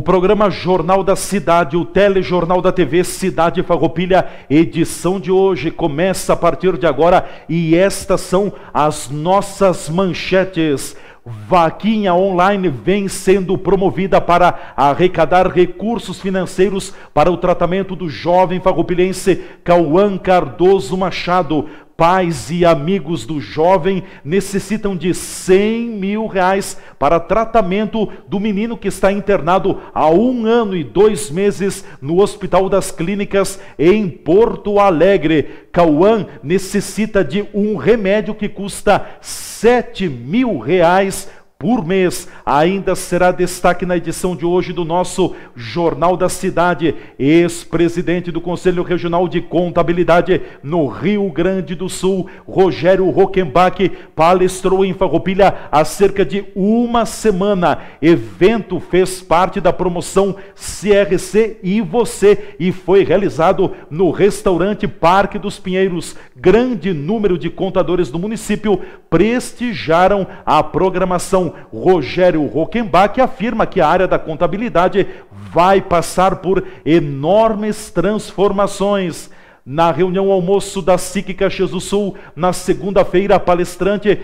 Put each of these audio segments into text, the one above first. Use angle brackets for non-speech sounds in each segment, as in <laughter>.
O programa Jornal da Cidade, o telejornal da TV Cidade Farroupilha, edição de hoje começa a partir de agora e estas são as nossas manchetes. Vaquinha Online vem sendo promovida para arrecadar recursos financeiros para o tratamento do jovem farroupilhense Cauã Cardoso Machado. Pais e amigos do jovem necessitam de 100 mil reais para tratamento do menino que está internado há um ano e dois meses no Hospital das Clínicas em Porto Alegre. Cauã necessita de um remédio que custa 7 mil reais por mês. Ainda será destaque na edição de hoje do nosso Jornal da Cidade. Ex-presidente do Conselho Regional de Contabilidade no Rio Grande do Sul, Rogério Rockenbach, palestrou em Farroupilha há cerca de uma semana. Evento fez parte da promoção CRC e Você e foi realizado no restaurante Parque dos Pinheiros. Grande número de contadores do município prestigiaram a programação Rogério Rockenbach afirma que a área da contabilidade vai passar por enormes transformações. Na reunião almoço da Caxias do Sul, na segunda-feira, a palestrante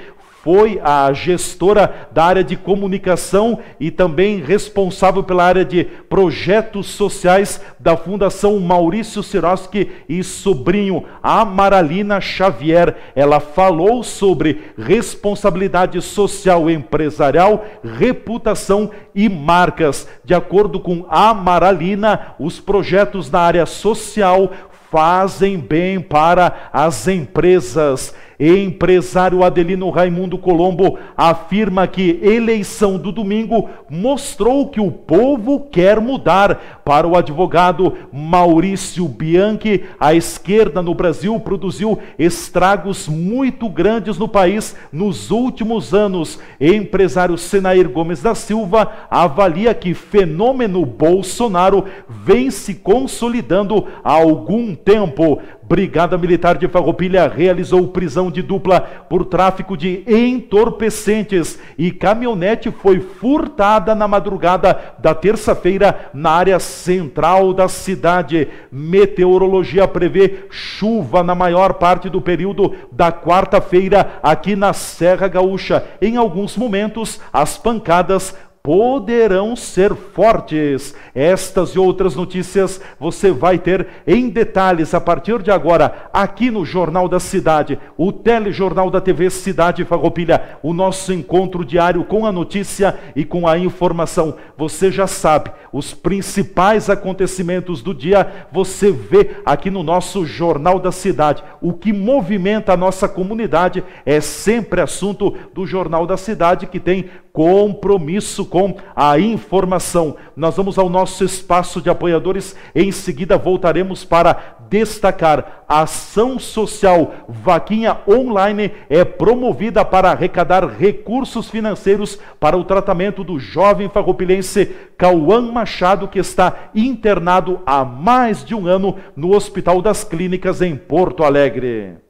foi a gestora da área de comunicação e também responsável pela área de projetos sociais da Fundação Maurício Siroski e sobrinho Amaralina Xavier. Ela falou sobre responsabilidade social empresarial, reputação e marcas. De acordo com Amaralina, os projetos na área social fazem bem para as empresas. Empresário Adelino Raimundo Colombo afirma que eleição do domingo mostrou que o povo quer mudar. Para o advogado Maurício Bianchi, a esquerda no Brasil produziu estragos muito grandes no país nos últimos anos. Empresário Senair Gomes da Silva avalia que fenômeno Bolsonaro vem se consolidando há algum tempo. Brigada Militar de Farroupilha realizou prisão de dupla por tráfico de entorpecentes e caminhonete foi furtada na madrugada da terça-feira na área central da cidade. Meteorologia prevê chuva na maior parte do período da quarta-feira aqui na Serra Gaúcha. Em alguns momentos, as pancadas poderão ser fortes. Estas e outras notícias você vai ter em detalhes a partir de agora, aqui no Jornal da Cidade, o telejornal da TV Cidade Farroupilha, o nosso encontro diário com a notícia e com a informação. Você já sabe, os principais acontecimentos do dia você vê aqui no nosso Jornal da Cidade. O que movimenta a nossa comunidade é sempre assunto do Jornal da Cidade que tem compromisso com a informação. Nós vamos ao nosso espaço de apoiadores, em seguida voltaremos para destacar a ação social Vaquinha Online é promovida para arrecadar recursos financeiros para o tratamento do jovem farroupilense Cauã Machado, que está internado há mais de um ano no Hospital das Clínicas em Porto Alegre.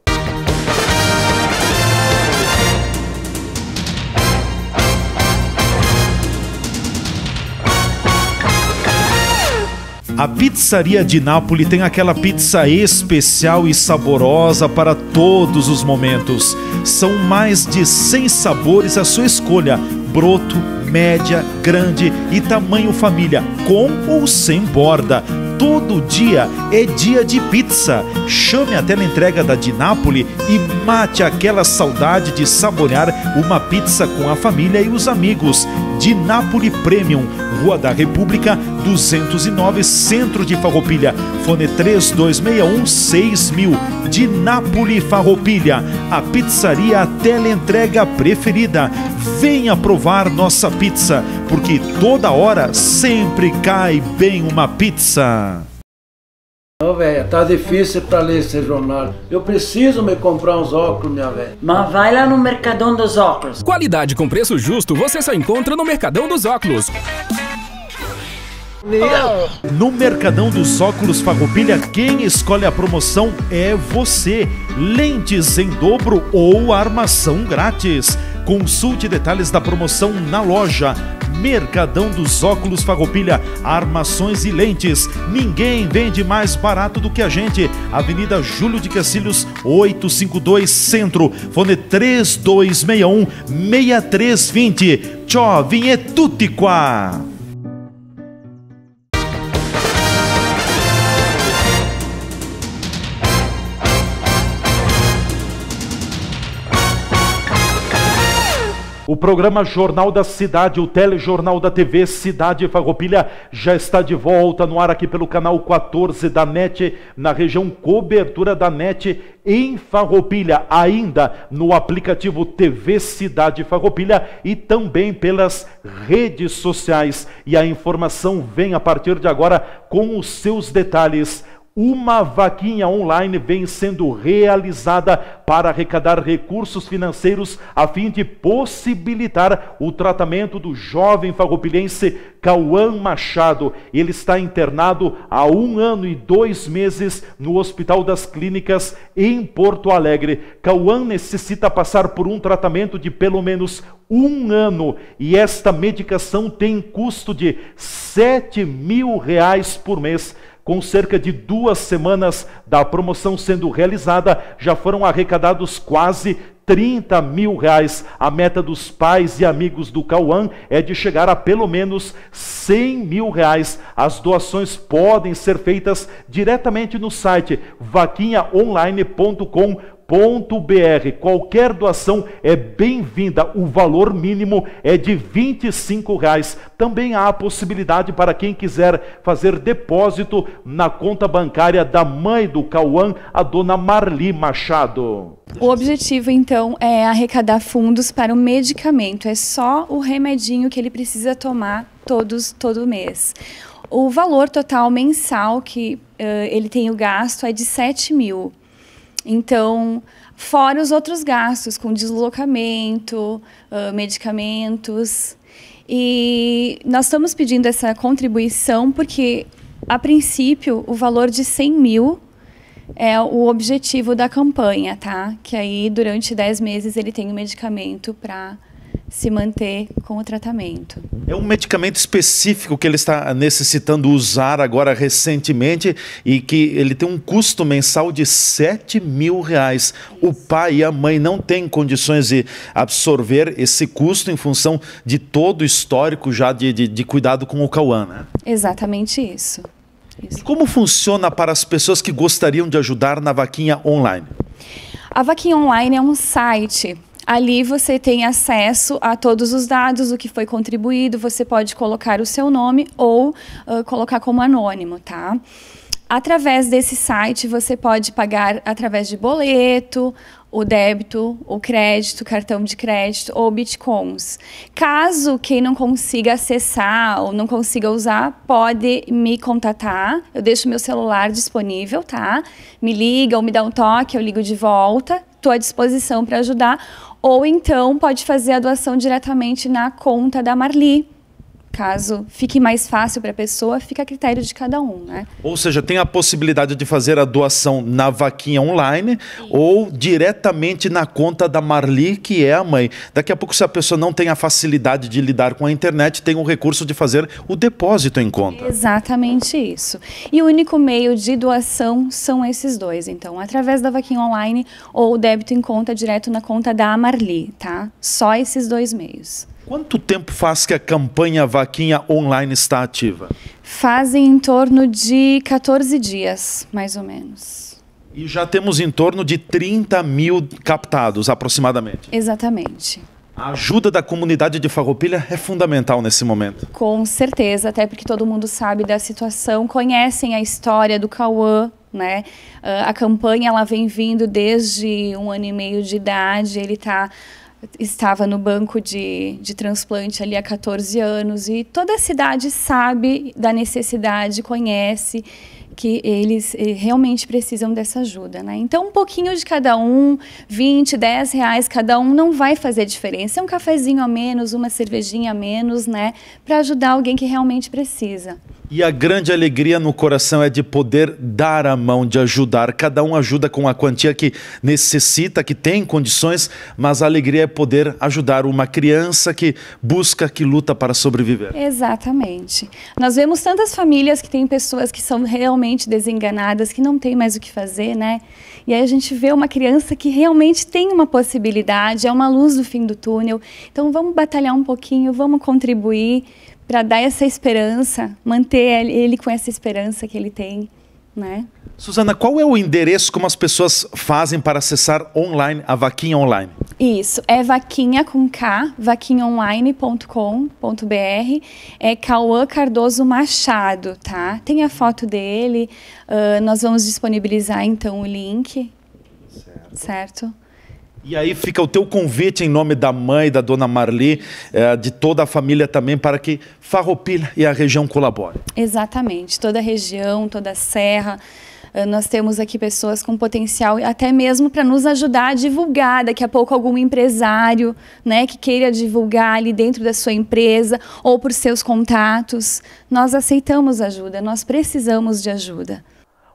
A pizzaria de Nápoles tem aquela pizza especial e saborosa para todos os momentos. São mais de 100 sabores à sua escolha: broto, média, grande e tamanho família, com ou sem borda todo dia é dia de pizza. Chame a tela entrega da Dinápoli e mate aquela saudade de saborear uma pizza com a família e os amigos. Dinápoli Premium, Rua da República, 209, Centro de Farroupilha. Fone 3261 6000. Dinápoli Farroupilha, a pizzaria a tela entrega preferida. Venha provar nossa pizza, porque toda hora sempre cai bem uma pizza. Ô, velho, tá difícil para ler esse jornal. Eu preciso me comprar uns óculos, minha velha. Mas vai lá no Mercadão dos Óculos. Qualidade com preço justo você só encontra no Mercadão dos Óculos. No Mercadão dos Óculos Farroupilha, quem escolhe a promoção é você. Lentes em dobro ou armação grátis. Consulte detalhes da promoção na loja Mercadão dos Óculos Farroupilha, armações e lentes. Ninguém vende mais barato do que a gente. Avenida Júlio de Cacilhos, 852 Centro. Fone 3261 6320. Tchau, vinhetutiqua! O programa Jornal da Cidade, o telejornal da TV Cidade Farroupilha, já está de volta no ar aqui pelo canal 14 da NET, na região cobertura da NET em Farroupilha, ainda no aplicativo TV Cidade Farroupilha e também pelas redes sociais. E a informação vem a partir de agora com os seus detalhes. Uma vaquinha online vem sendo realizada para arrecadar recursos financeiros a fim de possibilitar o tratamento do jovem farroupilhense Cauã Machado. Ele está internado há um ano e dois meses no Hospital das Clínicas em Porto Alegre. Cauã necessita passar por um tratamento de pelo menos um ano e esta medicação tem custo de sete mil reais por mês. Com cerca de duas semanas da promoção sendo realizada, já foram arrecadados quase 30 mil reais. A meta dos pais e amigos do Cauã é de chegar a pelo menos 100 mil reais. As doações podem ser feitas diretamente no site vaquinhaonline.com br Qualquer doação é bem-vinda. O valor mínimo é de R$ reais. Também há a possibilidade para quem quiser fazer depósito na conta bancária da mãe do Cauã, a dona Marli Machado. O objetivo, então, é arrecadar fundos para o medicamento. É só o remedinho que ele precisa tomar todos, todo mês. O valor total mensal que uh, ele tem o gasto é de 7 mil. Então, fora os outros gastos com deslocamento, uh, medicamentos. E nós estamos pedindo essa contribuição porque, a princípio, o valor de 100 mil é o objetivo da campanha, tá? Que aí, durante 10 meses, ele tem o medicamento para se manter com o tratamento. É um medicamento específico que ele está necessitando usar agora recentemente e que ele tem um custo mensal de 7 mil reais. O pai e a mãe não têm condições de absorver esse custo em função de todo o histórico já de, de, de cuidado com o Cauã, né? Exatamente isso. isso. Como funciona para as pessoas que gostariam de ajudar na Vaquinha Online? A Vaquinha Online é um site Ali você tem acesso a todos os dados, o que foi contribuído, você pode colocar o seu nome ou uh, colocar como anônimo, tá? Através desse site, você pode pagar através de boleto, o débito, o crédito, cartão de crédito ou bitcoins. Caso quem não consiga acessar ou não consiga usar, pode me contatar. Eu deixo meu celular disponível, tá? Me liga ou me dá um toque, eu ligo de volta. Estou à disposição para ajudar ou então pode fazer a doação diretamente na conta da Marli. Caso fique mais fácil para a pessoa, fica a critério de cada um, né? Ou seja, tem a possibilidade de fazer a doação na vaquinha online ou diretamente na conta da Marli, que é a mãe. Daqui a pouco, se a pessoa não tem a facilidade de lidar com a internet, tem o recurso de fazer o depósito em conta. Exatamente isso. E o único meio de doação são esses dois. Então, através da vaquinha online ou o débito em conta direto na conta da Marli, tá? Só esses dois meios. Quanto tempo faz que a campanha Vaquinha Online está ativa? Fazem em torno de 14 dias, mais ou menos. E já temos em torno de 30 mil captados, aproximadamente. Exatamente. A ajuda da comunidade de Farroupilha é fundamental nesse momento. Com certeza, até porque todo mundo sabe da situação, conhecem a história do Cauã, né? Uh, a campanha ela vem vindo desde um ano e meio de idade, ele está estava no banco de, de transplante ali há 14 anos e toda a cidade sabe da necessidade, conhece que eles eh, realmente precisam dessa ajuda, né? Então, um pouquinho de cada um, 20, 10 reais cada um, não vai fazer diferença. É um cafezinho a menos, uma cervejinha a menos, né? Para ajudar alguém que realmente precisa. E a grande alegria no coração é de poder dar a mão, de ajudar. Cada um ajuda com a quantia que necessita, que tem condições, mas a alegria é poder ajudar uma criança que busca, que luta para sobreviver. Exatamente. Nós vemos tantas famílias que têm pessoas que são realmente desenganadas, que não têm mais o que fazer, né? E aí a gente vê uma criança que realmente tem uma possibilidade, é uma luz no fim do túnel. Então vamos batalhar um pouquinho, vamos contribuir para dar essa esperança, manter ele com essa esperança que ele tem, né? Suzana, qual é o endereço como as pessoas fazem para acessar online a vaquinha online? Isso, é vaquinha com K, vaquinhaonline.com.br, é Cauã Cardoso Machado, tá? Tem a foto dele, uh, nós vamos disponibilizar então o link, certo? certo? E aí fica o teu convite em nome da mãe, da dona Marli, eh, de toda a família também, para que Farroupilha e a região colaborem. Exatamente, toda a região, toda a serra. Eh, nós temos aqui pessoas com potencial até mesmo para nos ajudar a divulgar. Daqui a pouco algum empresário, né, que queira divulgar ali dentro da sua empresa ou por seus contatos. Nós aceitamos ajuda, nós precisamos de ajuda.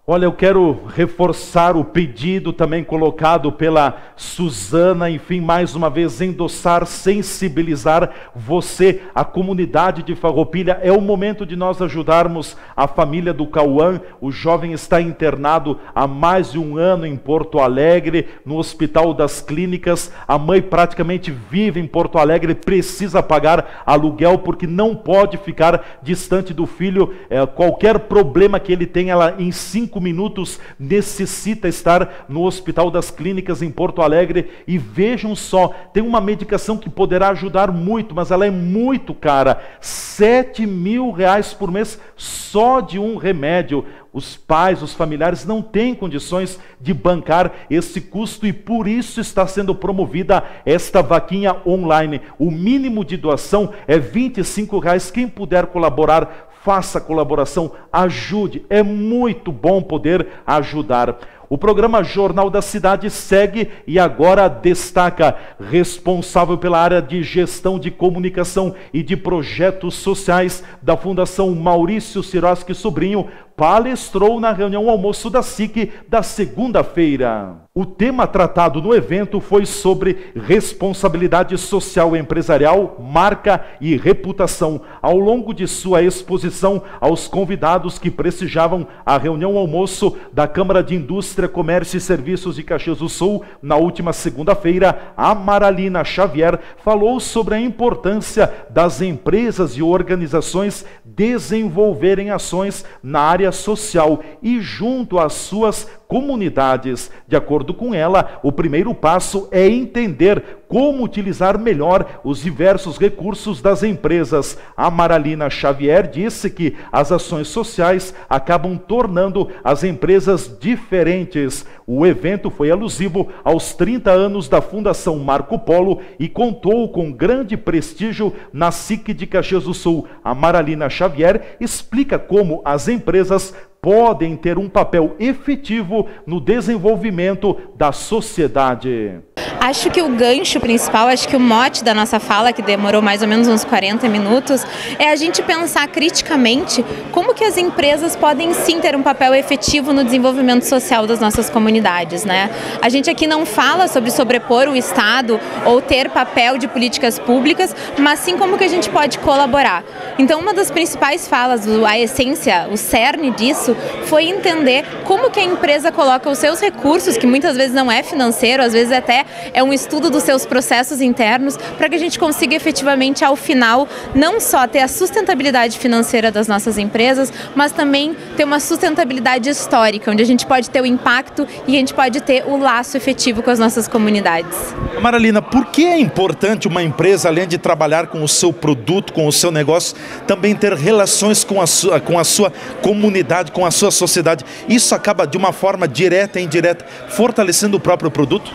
Olha, eu quero reforçar o pedido também colocado pela Suzana, enfim, mais uma vez endossar, sensibilizar você, a comunidade de Farroupilha. É o momento de nós ajudarmos a família do Cauã. O jovem está internado há mais de um ano em Porto Alegre, no Hospital das Clínicas. A mãe praticamente vive em Porto Alegre, precisa pagar aluguel porque não pode ficar distante do filho. É, qualquer problema que ele tenha, ela em cinco minutos, necessita estar no Hospital das Clínicas em Porto Alegre. E vejam só, tem uma medicação que poderá ajudar muito, mas ela é muito cara: sete mil reais por mês só de um remédio. Os pais, os familiares não têm condições de bancar esse custo e por isso está sendo promovida esta vaquinha online. O mínimo de doação é 25 reais. Quem puder colaborar, faça colaboração, ajude. É muito bom poder ajudar. O programa Jornal da Cidade segue e agora destaca responsável pela área de gestão de comunicação e de projetos sociais da Fundação Maurício Siroski Sobrinho, palestrou na reunião almoço da SIC da segunda-feira. O tema tratado no evento foi sobre responsabilidade social empresarial, marca e reputação. Ao longo de sua exposição aos convidados que prestigiavam a reunião almoço da Câmara de Indústria, Comércio e Serviços de Caxias do Sul, na última segunda-feira, a Maralina Xavier falou sobre a importância das empresas e organizações desenvolverem ações na área social e junto às suas comunidades. De acordo com ela, o primeiro passo é entender como utilizar melhor os diversos recursos das empresas. A Maralina Xavier disse que as ações sociais acabam tornando as empresas diferentes. O evento foi alusivo aos 30 anos da Fundação Marco Polo e contou com grande prestígio na SIC de Caxias do Sul. A Maralina Xavier explica como as empresas podem ter um papel efetivo no desenvolvimento da sociedade. Acho que o gancho principal, acho que o mote da nossa fala, que demorou mais ou menos uns 40 minutos, é a gente pensar criticamente como que as empresas podem sim ter um papel efetivo no desenvolvimento social das nossas comunidades, né? A gente aqui não fala sobre sobrepor o Estado ou ter papel de políticas públicas, mas sim como que a gente pode colaborar. Então, uma das principais falas, a essência, o cerne disso, foi entender como que a empresa coloca os seus recursos, que muitas vezes não é financeiro, às vezes até é um estudo dos seus processos internos para que a gente consiga efetivamente, ao final, não só ter a sustentabilidade financeira das nossas empresas, mas também ter uma sustentabilidade histórica, onde a gente pode ter o impacto e a gente pode ter o laço efetivo com as nossas comunidades. Maralina, por que é importante uma empresa, além de trabalhar com o seu produto, com o seu negócio, também ter relações com a sua, com a sua comunidade, com a sua sociedade? Isso acaba de uma forma direta e indireta fortalecendo o próprio produto?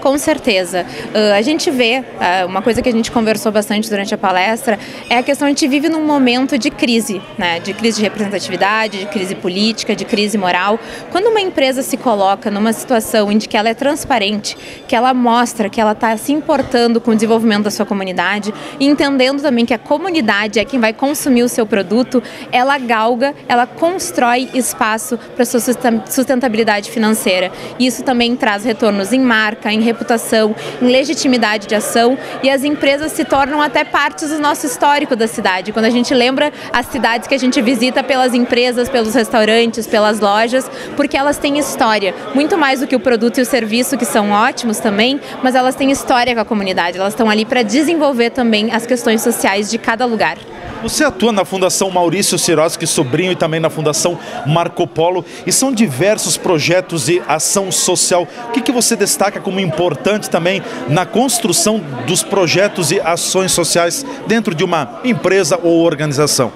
Com certeza. Uh, a gente vê, uh, uma coisa que a gente conversou bastante durante a palestra, é a questão a gente vive num momento de crise, né? de crise de representatividade, de crise política, de crise moral. Quando uma empresa se coloca numa situação em que ela é transparente, que ela mostra que ela está se importando com o desenvolvimento da sua comunidade entendendo também que a comunidade é quem vai consumir o seu produto, ela galga, ela constrói espaço para sua sustentabilidade financeira. E isso também traz retornos em marca, em reputação, em legitimidade de ação e as empresas se tornam até partes do nosso histórico da cidade. Quando a gente lembra as cidades que a gente visita pelas empresas, pelos restaurantes, pelas lojas, porque elas têm história, muito mais do que o produto e o serviço que são ótimos também, mas elas têm história com a comunidade, elas estão ali para desenvolver também as questões sociais de cada lugar. Você atua na Fundação Maurício Siroski Sobrinho e também na Fundação Marco Polo e são diversos projetos de ação social. O que, que você destaca como importante também na construção dos projetos e ações sociais dentro de uma empresa ou organização?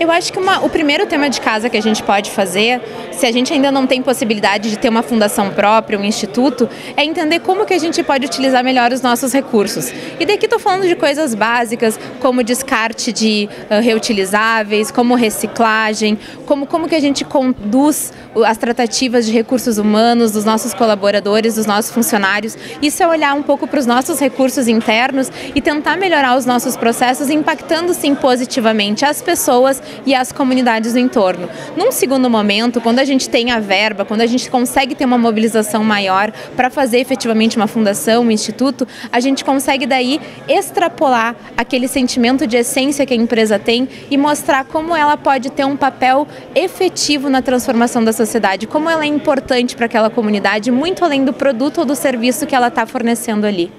Eu acho que uma, o primeiro tema de casa que a gente pode fazer, se a gente ainda não tem possibilidade de ter uma fundação própria, um instituto, é entender como que a gente pode utilizar melhor os nossos recursos. E daqui estou falando de coisas básicas, como descarte de uh, reutilizáveis, como reciclagem, como, como que a gente conduz as tratativas de recursos humanos dos nossos colaboradores, dos nossos funcionários. Isso é olhar um pouco para os nossos recursos internos e tentar melhorar os nossos processos, impactando sim positivamente as pessoas e as comunidades do entorno. Num segundo momento, quando a gente tem a verba, quando a gente consegue ter uma mobilização maior para fazer efetivamente uma fundação, um instituto, a gente consegue daí extrapolar aquele sentimento de essência que a empresa tem e mostrar como ela pode ter um papel efetivo na transformação da sociedade, como ela é importante para aquela comunidade, muito além do produto ou do serviço que ela está fornecendo ali.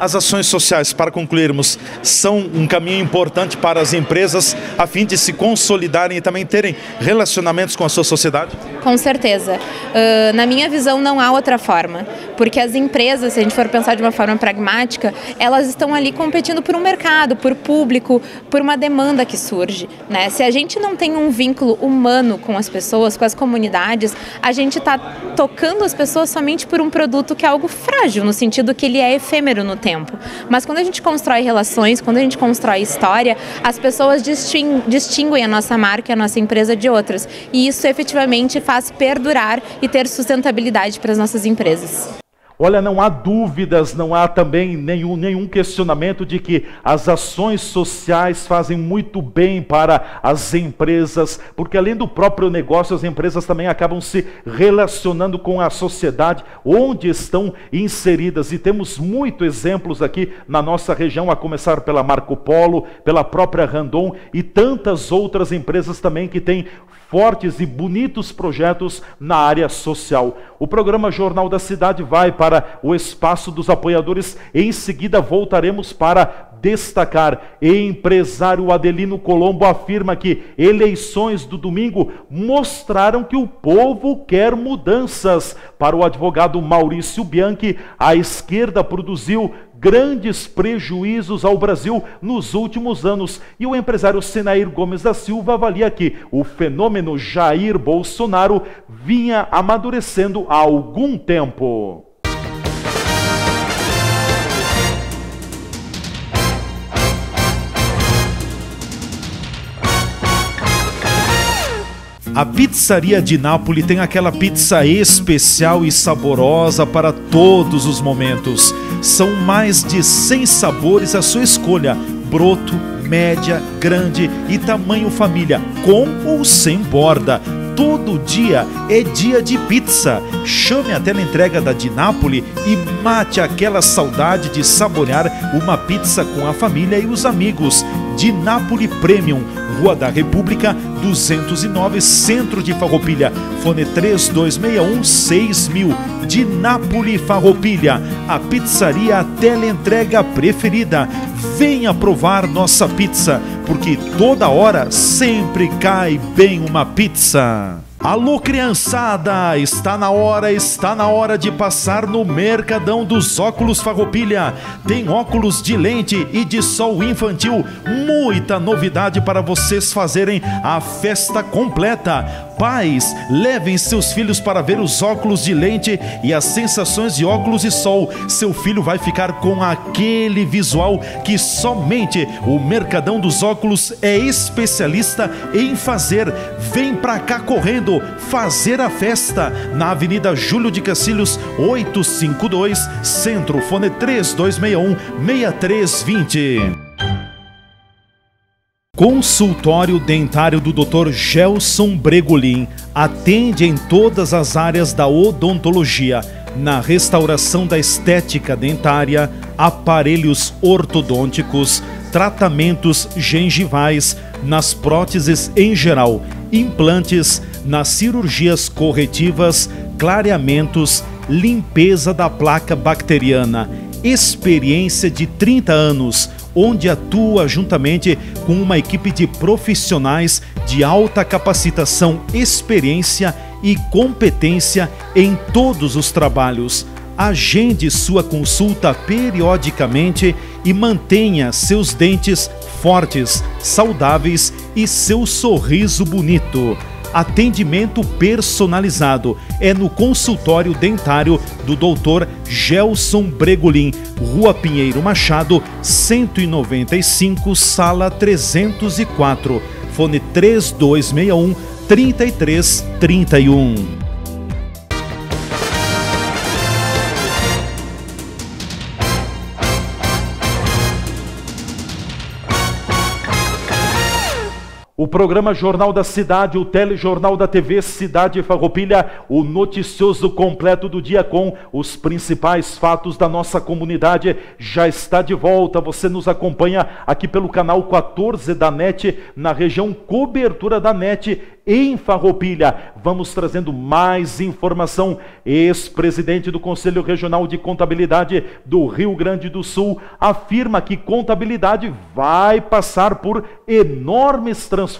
As ações sociais, para concluirmos, são um caminho importante para as empresas a fim de se consolidarem e também terem relacionamentos com a sua sociedade? Com certeza. Uh, na minha visão, não há outra forma. Porque as empresas, se a gente for pensar de uma forma pragmática, elas estão ali competindo por um mercado, por público, por uma demanda que surge. Né? Se a gente não tem um vínculo humano com as pessoas, com as comunidades, a gente está tocando as pessoas somente por um produto que é algo frágil, no sentido que ele é efêmero no tempo tempo. Mas quando a gente constrói relações, quando a gente constrói história, as pessoas distinguem a nossa marca e a nossa empresa de outras. E isso efetivamente faz perdurar e ter sustentabilidade para as nossas empresas. Olha, não há dúvidas, não há também nenhum, nenhum questionamento de que as ações sociais fazem muito bem para as empresas, porque além do próprio negócio, as empresas também acabam se relacionando com a sociedade onde estão inseridas. E temos muitos exemplos aqui na nossa região, a começar pela Marco Polo, pela própria Randon e tantas outras empresas também que têm fortes e bonitos projetos na área social. O programa Jornal da Cidade vai para o espaço dos apoiadores. Em seguida, voltaremos para destacar. Empresário Adelino Colombo afirma que eleições do domingo mostraram que o povo quer mudanças. Para o advogado Maurício Bianchi, a esquerda produziu grandes prejuízos ao Brasil nos últimos anos. E o empresário Senair Gomes da Silva avalia que o fenômeno Jair Bolsonaro vinha amadurecendo há algum tempo. A pizzaria de Nápoles tem aquela pizza especial e saborosa para todos os momentos. São mais de 100 sabores à sua escolha: broto, média, grande e tamanho família, com ou sem borda. Todo dia é dia de pizza. Chame a tela entrega da Dinápolis e mate aquela saudade de saborear uma pizza com a família e os amigos. Dinápolis Premium, Rua da República, 209, Centro de Farroupilha. Fone 3261 6000. Dinápolis Farroupilha, a pizzaria teleentrega preferida. Venha provar nossa pizza, porque toda hora sempre cai bem uma pizza. Alô, criançada! Está na hora, está na hora de passar no Mercadão dos Óculos Farroupilha. Tem óculos de lente e de sol infantil. Muita novidade para vocês fazerem a festa completa. Pais, levem seus filhos para ver os óculos de lente e as sensações de óculos de sol. Seu filho vai ficar com aquele visual que somente o Mercadão dos Óculos é especialista em fazer. Vem pra cá correndo fazer a festa na Avenida Júlio de Cacilhos 852, Centro, fone 3261 6320. Consultório Dentário do Dr. Gelson Bregolin atende em todas as áreas da odontologia, na restauração da estética dentária, aparelhos ortodônticos, tratamentos gengivais, nas próteses em geral, implantes, nas cirurgias corretivas, clareamentos, limpeza da placa bacteriana. Experiência de 30 anos onde atua juntamente com uma equipe de profissionais de alta capacitação, experiência e competência em todos os trabalhos. Agende sua consulta periodicamente e mantenha seus dentes fortes, saudáveis e seu sorriso bonito. Atendimento personalizado é no consultório dentário do Dr. Gelson Bregolin, Rua Pinheiro Machado, 195, sala 304. Fone 3261 3331. Programa Jornal da Cidade, o telejornal da TV Cidade Farroupilha, o noticioso completo do dia com os principais fatos da nossa comunidade já está de volta. Você nos acompanha aqui pelo canal 14 da NET, na região cobertura da NET em Farroupilha. Vamos trazendo mais informação. Ex-presidente do Conselho Regional de Contabilidade do Rio Grande do Sul afirma que contabilidade vai passar por enormes transformações.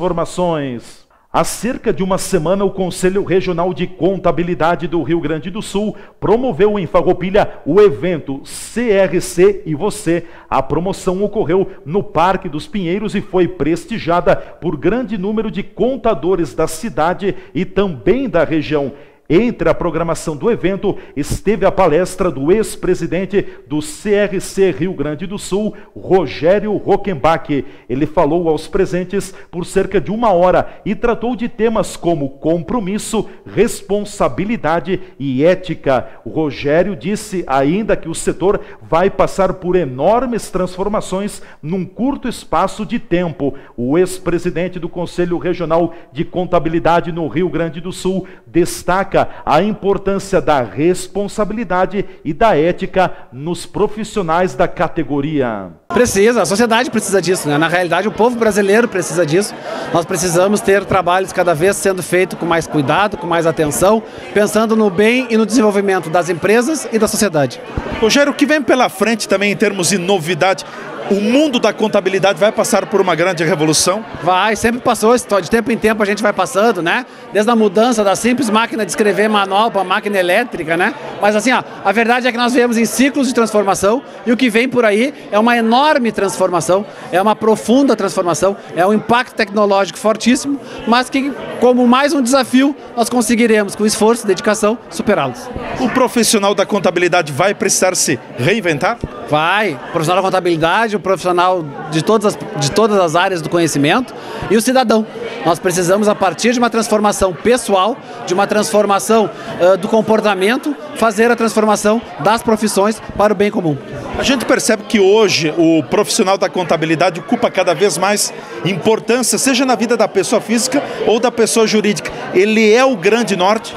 Há cerca de uma semana, o Conselho Regional de Contabilidade do Rio Grande do Sul promoveu em Farroupilha o evento CRC e Você. A promoção ocorreu no Parque dos Pinheiros e foi prestigiada por grande número de contadores da cidade e também da região. Entre a programação do evento esteve a palestra do ex-presidente do CRC Rio Grande do Sul, Rogério Rockenbach. Ele falou aos presentes por cerca de uma hora e tratou de temas como compromisso, responsabilidade e ética. Rogério disse ainda que o setor vai passar por enormes transformações num curto espaço de tempo. O ex-presidente do Conselho Regional de Contabilidade no Rio Grande do Sul destaca a importância da responsabilidade e da ética nos profissionais da categoria. Precisa, a sociedade precisa disso, né? Na realidade, o povo brasileiro precisa disso. Nós precisamos ter trabalhos cada vez sendo feitos com mais cuidado, com mais atenção, pensando no bem e no desenvolvimento das empresas e da sociedade. Rogério, o que vem pela frente também em termos de novidade? O mundo da contabilidade vai passar por uma grande revolução? Vai, sempre passou, de tempo em tempo a gente vai passando, né? Desde a mudança da simples máquina de escrever manual para máquina elétrica, né? Mas assim, ó, a verdade é que nós vemos em ciclos de transformação e o que vem por aí é uma enorme transformação, é uma profunda transformação, é um impacto tecnológico fortíssimo, mas que, como mais um desafio, nós conseguiremos, com esforço e dedicação, superá-los. O profissional da contabilidade vai precisar se reinventar? Vai. O profissional da contabilidade, o profissional de todas, as, de todas as áreas do conhecimento e o cidadão. Nós precisamos, a partir de uma transformação pessoal, de uma transformação uh, do comportamento, fazer a transformação das profissões para o bem comum. A gente percebe que hoje o profissional da contabilidade ocupa cada vez mais importância, seja na vida da pessoa física ou da pessoa jurídica. Ele é o grande norte?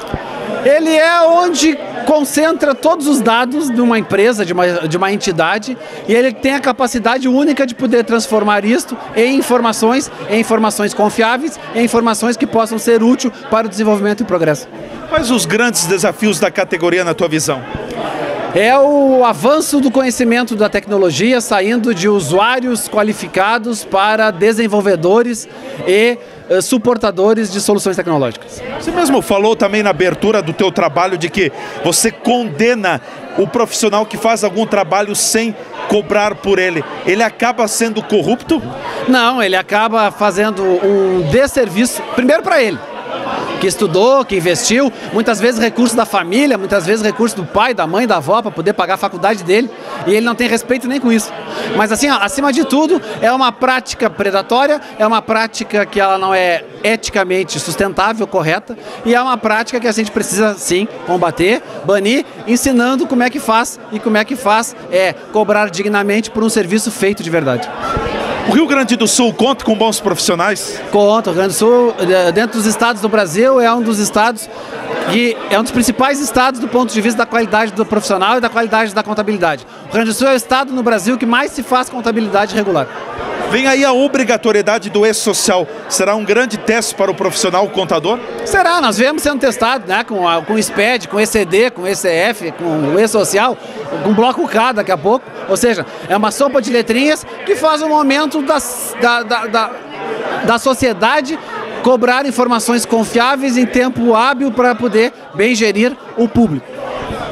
Ele é onde concentra todos os dados de uma empresa, de uma, de uma entidade, e ele tem a capacidade única de poder transformar isto em informações, em informações confiáveis, em informações que possam ser úteis para o desenvolvimento e progresso. Quais os grandes desafios da categoria na tua visão? é o avanço do conhecimento da tecnologia, saindo de usuários qualificados para desenvolvedores e uh, suportadores de soluções tecnológicas. Você mesmo falou também na abertura do teu trabalho de que você condena o profissional que faz algum trabalho sem cobrar por ele, ele acaba sendo corrupto? Não, ele acaba fazendo um desserviço, primeiro para ele que estudou, que investiu, muitas vezes recurso da família, muitas vezes recurso do pai, da mãe, da avó para poder pagar a faculdade dele, e ele não tem respeito nem com isso. Mas assim, ó, acima de tudo, é uma prática predatória, é uma prática que ela não é eticamente sustentável, correta, e é uma prática que a gente precisa sim combater, banir, ensinando como é que faz e como é que faz é cobrar dignamente por um serviço feito de verdade. O Rio Grande do Sul conta com bons profissionais? Conta. O Rio Grande do Sul, eh, dentro dos estados do Brasil, é um dos estados que é um dos principais estados do ponto de vista da qualidade do profissional e da qualidade da contabilidade. O Rio Grande do Sul é o estado no Brasil que mais se faz contabilidade regular. Vem aí a obrigatoriedade do E-Social. Será um grande teste para o profissional contador? Será, nós vemos sendo testado né, com, a, com o SPED, com o ECD, com o ECF, com o E-Social, com o Bloco K daqui a pouco. Ou seja, é uma sopa de letrinhas que faz o momento das, da, da, da, da sociedade cobrar informações confiáveis em tempo hábil para poder bem gerir o público.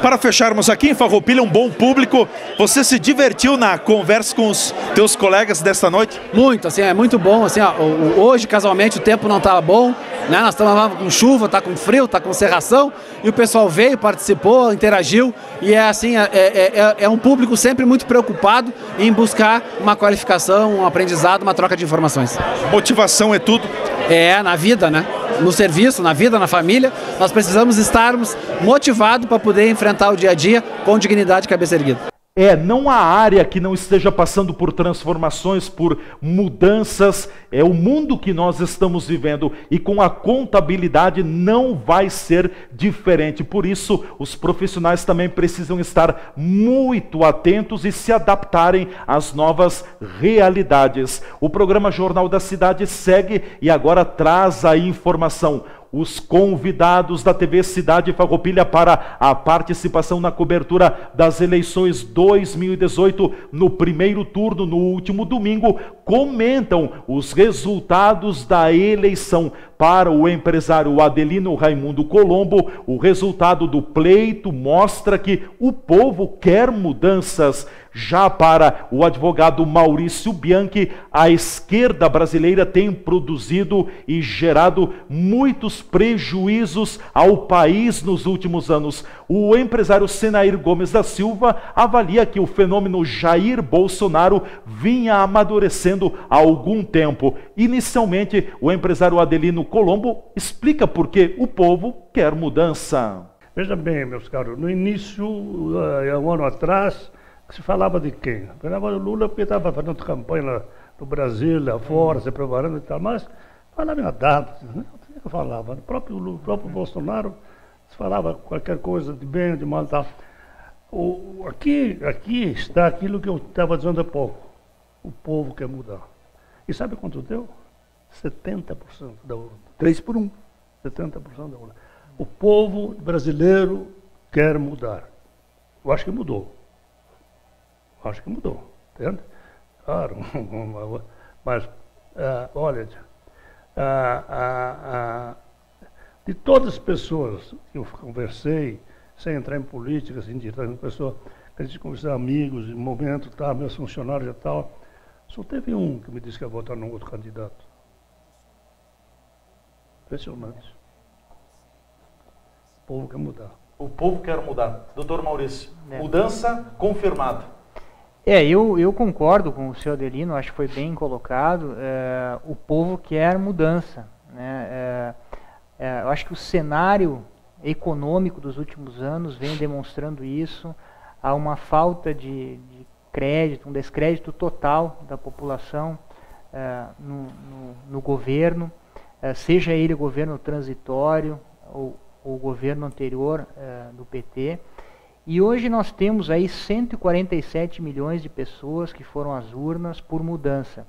Para fecharmos aqui em Farroupilha, um bom público. Você se divertiu na conversa com os teus colegas desta noite? Muito, assim, é muito bom. Assim, ó, hoje, casualmente, o tempo não estava bom, né? Nós estamos com chuva, tá com frio, tá com serração, e o pessoal veio, participou, interagiu, e é assim, é, é, é, é um público sempre muito preocupado em buscar uma qualificação, um aprendizado, uma troca de informações. Motivação é tudo? É, na vida, né? No serviço, na vida, na família, nós precisamos estarmos motivados para poder enfrentar o dia a dia com dignidade e cabeça erguida. É, não há área que não esteja passando por transformações, por mudanças. É o mundo que nós estamos vivendo e com a contabilidade não vai ser diferente. Por isso, os profissionais também precisam estar muito atentos e se adaptarem às novas realidades. O programa Jornal da Cidade segue e agora traz a informação os convidados da TV Cidade Farroupilha para a participação na cobertura das eleições 2018 no primeiro turno no último domingo comentam os resultados da eleição para o empresário Adelino Raimundo Colombo. O resultado do pleito mostra que o povo quer mudanças já para o advogado Maurício Bianchi, a esquerda brasileira tem produzido e gerado muitos prejuízos ao país nos últimos anos. O empresário Senair Gomes da Silva avalia que o fenômeno Jair Bolsonaro vinha amadurecendo há algum tempo. Inicialmente, o empresário Adelino Colombo explica por que o povo quer mudança. Veja bem, meus caros, no início, uh, um ano atrás, se falava de quem? Falava do Lula porque estava fazendo campanha lá no Brasil, lá fora, se preparando e tal, mas falava em datas, né? que falava. O próprio, o próprio Bolsonaro se falava qualquer coisa de bem, de mal e tal. O, aqui, aqui está aquilo que eu estava dizendo há pouco. O povo quer mudar. E sabe quanto deu? 70% da urna. 3 por 1. 70% da urna. O povo brasileiro quer mudar. Eu acho que mudou. Acho que mudou, entende? Claro, <laughs> mas, uh, olha, uh, uh, de todas as pessoas que eu conversei, sem entrar em política, sem entrar em pessoa, a gente conversou amigos, em momento, tá, meus funcionários e tal, só teve um que me disse que ia votar num outro candidato. Impressionante. O povo quer mudar. O povo quer mudar. Doutor Maurício, é. mudança confirmada. É, eu, eu concordo com o senhor Adelino, acho que foi bem colocado. É, o povo quer mudança. Né? É, é, eu acho que o cenário econômico dos últimos anos vem demonstrando isso. Há uma falta de, de crédito, um descrédito total da população é, no, no, no, governo, é, seja ele governo transitório ou o governo anterior é, do PT. E hoje nós temos aí 147 milhões de pessoas que foram às urnas por mudança.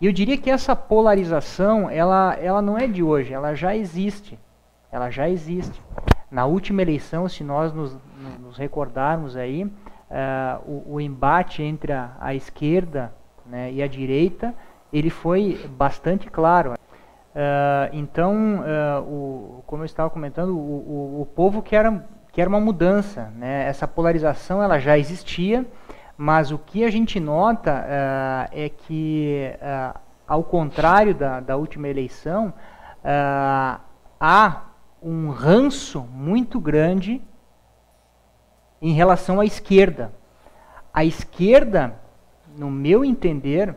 E eu diria que essa polarização, ela, ela não é de hoje, ela já existe. Ela já existe. Na última eleição, se nós nos, nos recordarmos aí, uh, o, o, embate entre a, a esquerda né, e a direita, ele foi bastante claro. Uh, então, uh, o, como eu estava comentando, o, o, o, povo quer, quer uma mudança. Né? Essa polarização ela já existia, mas o que a gente nota uh, é que, ao contrário da, da última eleição, há um ranço muito grande em relação à esquerda. A esquerda, no meu entender,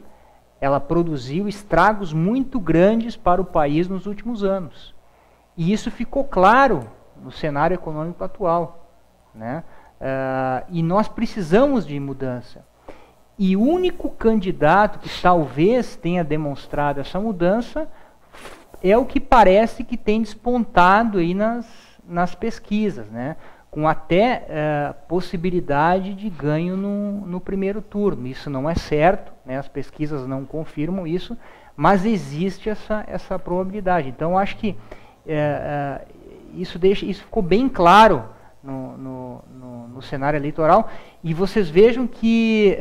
ela produziu estragos muito grandes para o país nos últimos anos. E isso ficou claro no cenário econômico atual. Né? Uh, e nós precisamos de mudança. E o único candidato que talvez tenha demonstrado essa mudança é o que parece que tem despontado aí nas, nas pesquisas. Né? com até uh, possibilidade de ganho no, no, primeiro turno. Isso não é certo, né? as pesquisas não confirmam isso, mas existe essa, essa probabilidade. Então, acho que uh, isso, deixa, isso ficou bem claro no cenário eleitoral, e vocês vejam que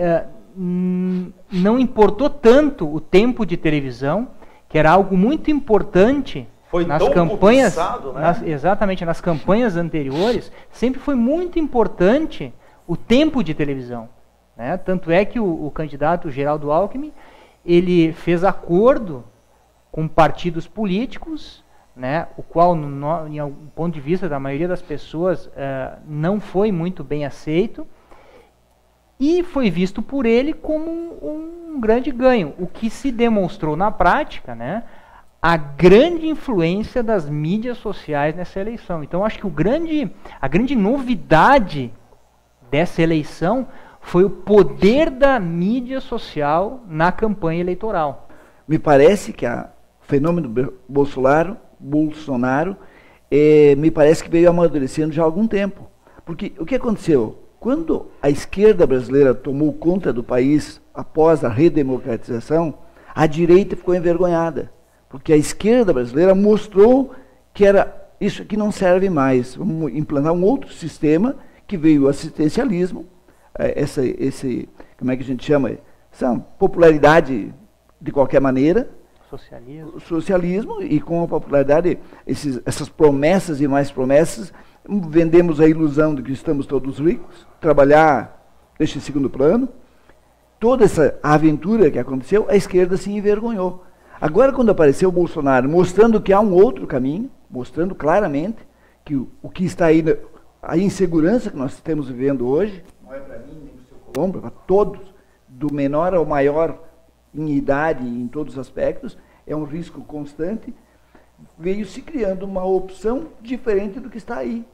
não importou tanto o tempo de televisão, que era algo muito importante foi nas campanhas, né? nas, exatamente nas campanhas anteriores, sempre foi muito importante o tempo de televisão. Né? Tanto é que o, o candidato Geraldo Alckmin ele fez acordo com partidos políticos, né, o qual, no, em algum ponto de vista da maioria das pessoas, uh, não foi muito bem aceito, e foi visto por ele como um, um grande ganho. O que se demonstrou na prática, né, a grande influência das mídias sociais nessa eleição. Então, acho que o grande, a grande novidade dessa eleição foi o poder da mídia social na campanha eleitoral. Me parece que o fenômeno Bolsonaro, Bolsonaro é, me parece que veio amadurecendo já há algum tempo. Porque o que aconteceu? Quando a esquerda brasileira tomou conta do país após a redemocratização, a direita ficou envergonhada porque a esquerda brasileira mostrou que era isso aqui não serve mais. Vamos implantar um outro sistema que veio o assistencialismo, é, essa, esse, como é que a gente chama? Essa popularidade de qualquer maneira. Socialismo. Socialismo, e com a popularidade, esses, essas promessas e mais promessas, vendemos a ilusão de que estamos todos ricos, trabalhar em segundo plano. Toda essa aventura que aconteceu, a esquerda se envergonhou. Agora, quando apareceu o Bolsonaro mostrando que há um outro caminho, mostrando claramente que o, o que está aí, a insegurança que nós estamos vivendo hoje, não é para mim, nem para o seu Colombo, é para todos, do menor ao maior em idade e em todos os aspectos, é um risco constante, veio se criando uma opção diferente do que está aí.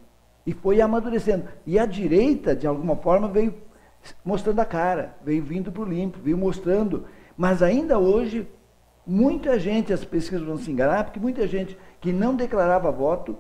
E foi amadurecendo. E a direita, de alguma forma, veio mostrando a cara, veio vindo para o limpo, veio mostrando. Mas ainda hoje Muita gente, as pesquisas vão se enganar, porque muita gente que não declarava voto,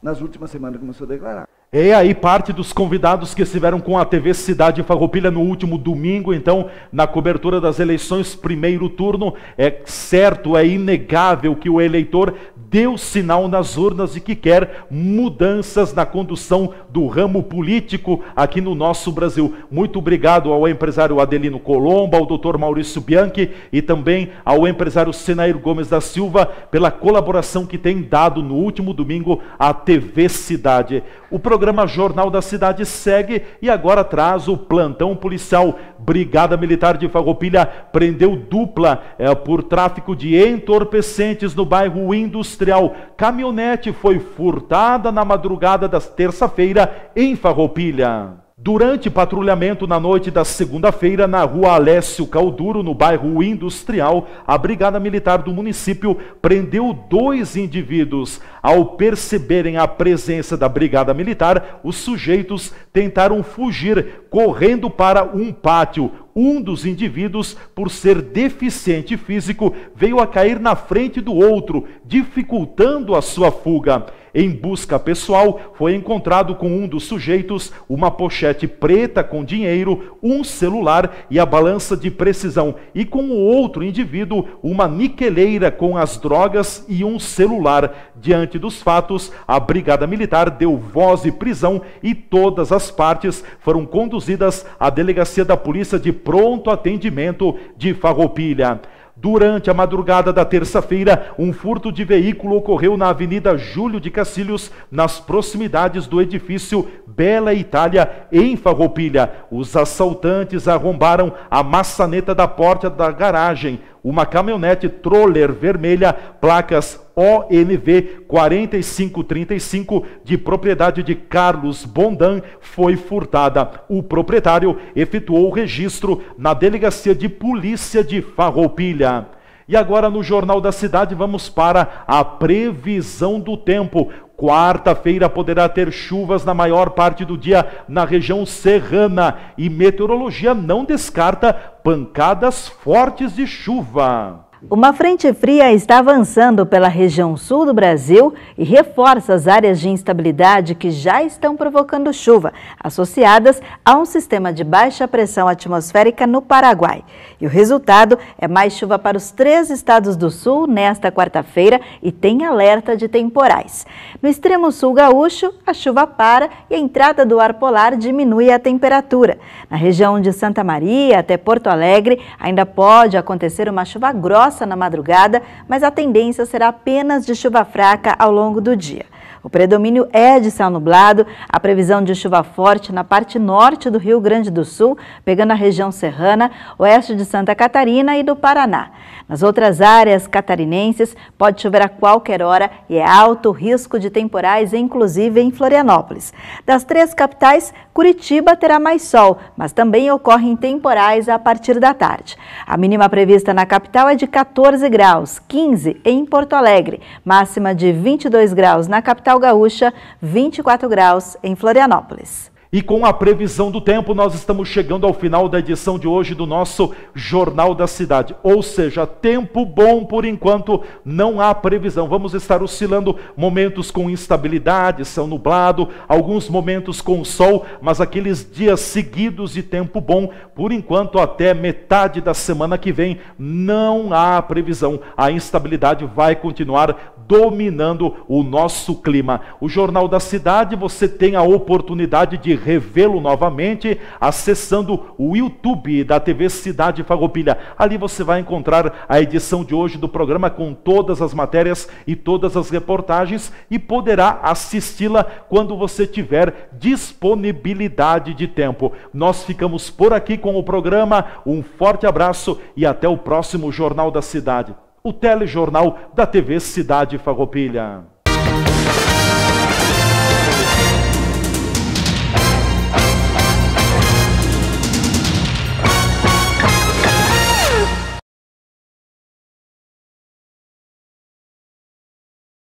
nas últimas semanas começou a declarar. É aí parte dos convidados que estiveram com a TV Cidade Farroupilha no último domingo, então, na cobertura das eleições primeiro turno, é certo, é inegável que o eleitor deu sinal nas urnas de que quer mudanças na condução do ramo político aqui no nosso Brasil. Muito obrigado ao empresário Adelino Colombo, ao doutor Maurício Bianchi e também ao empresário Senair Gomes da Silva pela colaboração que tem dado no último domingo à TV Cidade. O programa Jornal da Cidade segue e agora traz o plantão policial. Brigada Militar de Farroupilha prendeu dupla é, por tráfico de entorpecentes no bairro Industrial. Caminhonete foi furtada na madrugada da terça-feira em Farroupilha. Durante patrulhamento na noite da segunda-feira na rua Alessio Calduro, no bairro Industrial, a Brigada Militar do município prendeu dois indivíduos. Ao perceberem a presença da Brigada Militar, os sujeitos tentaram fugir, correndo para um pátio. Um dos indivíduos, por ser deficiente físico, veio a cair na frente do outro, dificultando a sua fuga. Em busca pessoal, foi encontrado com um dos sujeitos uma pochete preta com dinheiro, um celular e a balança de precisão, e com o outro indivíduo uma niqueleira com as drogas e um celular. Diante dos fatos, a Brigada Militar deu voz de prisão e todas as partes foram conduzidas à delegacia da Polícia de Pronto Atendimento de Farroupilha. Durante a madrugada da terça-feira, um furto de veículo ocorreu na Avenida Júlio de Cacilhos, nas proximidades do edifício Bela Itália, em Farroupilha. Os assaltantes arrombaram a maçaneta da porta da garagem. Uma caminhonete Troller vermelha, placas ONV 4535, de propriedade de Carlos Bondan, foi furtada. O proprietário efetuou o registro na Delegacia de Polícia de Farroupilha. E agora no Jornal da Cidade vamos para a previsão do tempo. Quarta-feira poderá ter chuvas na maior parte do dia na região serrana e meteorologia não descarta pancadas fortes de chuva. Uma frente fria está avançando pela região sul do Brasil e reforça as áreas de instabilidade que já estão provocando chuva, associadas a um sistema de baixa pressão atmosférica no Paraguai. E o resultado é mais chuva para os três estados do sul nesta quarta-feira e tem alerta de temporais. No extremo sul gaúcho, a chuva para e a entrada do ar polar diminui a temperatura. Na região de Santa Maria até Porto Alegre, ainda pode acontecer uma chuva grossa na madrugada, mas a tendência será apenas de chuva fraca ao longo do dia. O predomínio é de céu nublado, a previsão de chuva forte na parte norte do Rio Grande do Sul, pegando a região serrana, oeste de Santa Catarina e do Paraná. Nas outras áreas catarinenses, pode chover a qualquer hora e é alto risco de temporais, inclusive em Florianópolis. Das três capitais, Curitiba terá mais sol, mas também ocorrem temporais a partir da tarde. A mínima prevista na capital é de 14 graus, 15 em Porto Alegre, máxima de 22 graus na capital gaúcha, 24 graus em Florianópolis. E com a previsão do tempo, nós estamos chegando ao final da edição de hoje do nosso Jornal da Cidade. Ou seja, tempo bom por enquanto, não há previsão. Vamos estar oscilando momentos com instabilidade, céu nublado, alguns momentos com sol, mas aqueles dias seguidos de tempo bom, por enquanto até metade da semana que vem, não há previsão. A instabilidade vai continuar dominando o nosso clima. O Jornal da Cidade, você tem a oportunidade de revê-lo novamente acessando o YouTube da TV Cidade Farroupilha. Ali você vai encontrar a edição de hoje do programa com todas as matérias e todas as reportagens e poderá assisti-la quando você tiver disponibilidade de tempo. Nós ficamos por aqui com o programa. Um forte abraço e até o próximo Jornal da Cidade, o telejornal da TV Cidade Farroupilha.